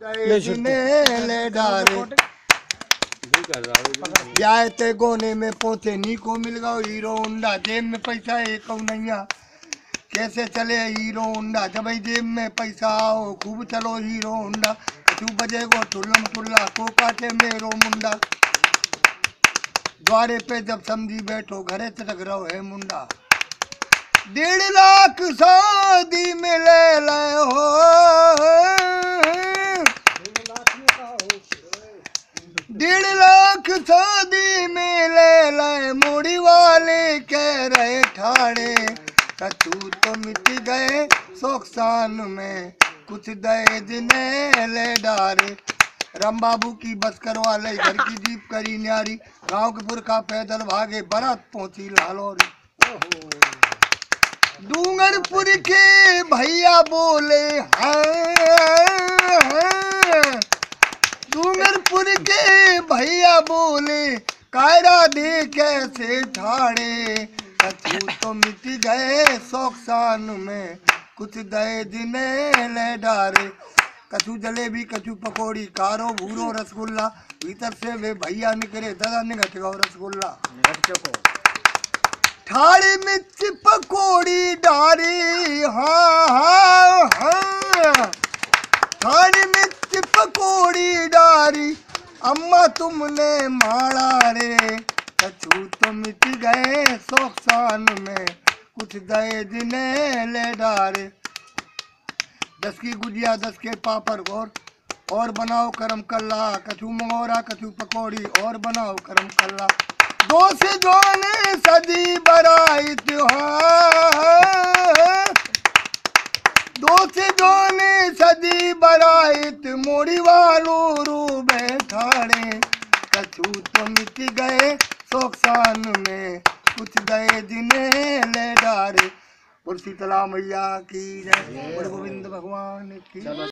डारे। जाए ते गोने में पहुँचे नी को मिल गया हीरो होंडा जेब में पैसा एक नैया। कैसे चले हीरो होंडा जब जेब में पैसा आओ खूब चलो हीरो होंडा। तू बजे गो टुल्लम टुल्ला को काटे मेरो मुंडा। द्वारे पे जब समझी बैठो घरे तक रहो है मुंडा। डेढ़ लाख शादी में ले ले हो डेढ़ शादी में ले मोड़ी वाले कह रहे ठाड़े। तो मिट गए सोकसान में, कुछ ले डारे। राम बाबू की बस करवा ले, घर की जीप करी न्यारी। गाँव के पुरखा पैदल भागे, बरात पहुँची लालौरी डूंगरपुर के भैया बोले हाँ हाँ डूंगरपुर के भैया बोले, कायरा दे कैसे ठाड़े कछु तो मिट गए शौकसान में, कुछ दहेज ने ले डारे। कछु जलेबी, कछु पकौड़ी, कारो, भूरो, रसगुल्ला, भीतर से वे भैया निकले दादा निकट गो रसगुल्ला। थाली मिर्च पकौड़ी डारी हाँ हाँ हाँ थाली मिर्च पकौड़ी डारी अम्मा तुमने माड़ा रे। कछु तो मिट गए सोकसान में। कुछ दहेज ने ले डारे। दस की गुजिया, दस के पापड़ और और बनाओ करम कल्ला। कछु मंगोरा, कछु पकौड़ी, और बनाओ करम कल्ला। दो से जोने सदी बराई त्योहार दो से जोने सदी बराइत मोड़ी वालू रू बैठाड़े कछु तो मिट गए सोखसान में कुछ गए दिने ले डारे। और शीतला मैया की जय। और गोविंद भगवान की।